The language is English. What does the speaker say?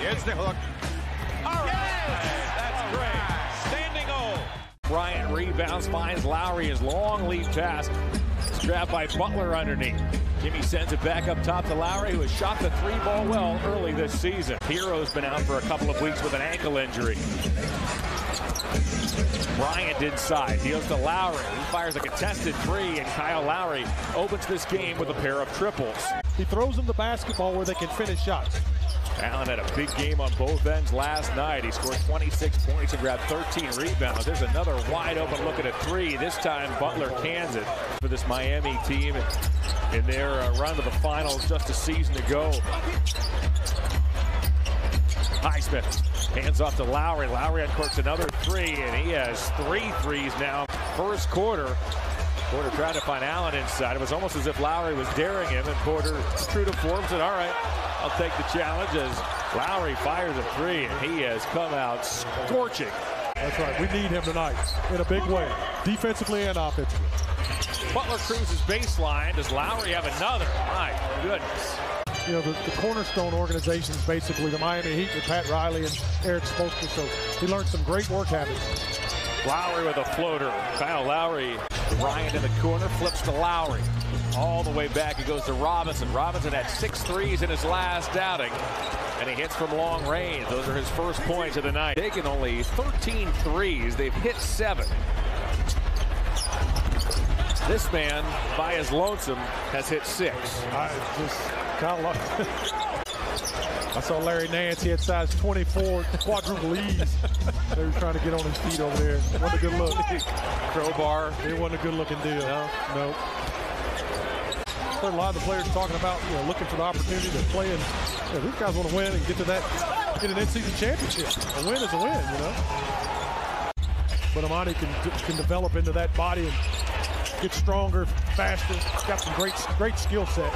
Here's the hook. All right. That's great. Standing O. Bryant rebounds, finds Lowry his long lead pass. It's grabbed by Butler underneath. Jimmy sends it back up top to Lowry, who has shot the three ball well early this season. Herro's been out for a couple of weeks with an ankle injury. Bryant inside, deals to Lowry. He fires a contested three, and Kyle Lowry opens this game with a pair of triples. He throws them the basketball where they can finish shots. Allen had a big game on both ends last night. He scored 26 points and grabbed 13 rebounds. There's another wide open look at a three. This time Butler cans it for this Miami team in their uh, run to the finals just a season ago. Highsmith hands off to Lowry. Lowry uncorks another three, and he has three threes now. First quarter. Porter trying to find Allen inside. It was almost as if Lowry was daring him, and Porter, true to form, said, all right, I'll take the challenge as Lowry fires a three, and he has come out scorching. That's right. We need him tonight in a big way, defensively and offensively. Butler cruises baseline. Does Lowry have another? My goodness. You know, the, the cornerstone organization is basically the Miami Heat with Pat Riley and Erik Spoelstra, so he learned some great work habits. Lowry with a floater. Kyle Lowry, Bryant in the corner, flips to Lowry. All the way back, he goes to Robinson. Robinson had six threes in his last outing, and he hits from long range. Those are his first points of the night. Taken only 13 threes. They've hit seven. This man, by his lonesome, has hit six. I just kind of I saw Larry Nance. He had size 24 quadruple E's. they were trying to get on his feet over there. Wasn't a good look. Crowbar. It wasn't a good looking deal. No. Nope. Heard a lot of the players talking about, you know, looking for the opportunity to play and you know, these guys want to win and get to that, get an in-season championship. A win is a win, you know. But Amani can can develop into that body and get stronger, faster. Got some great great skill set.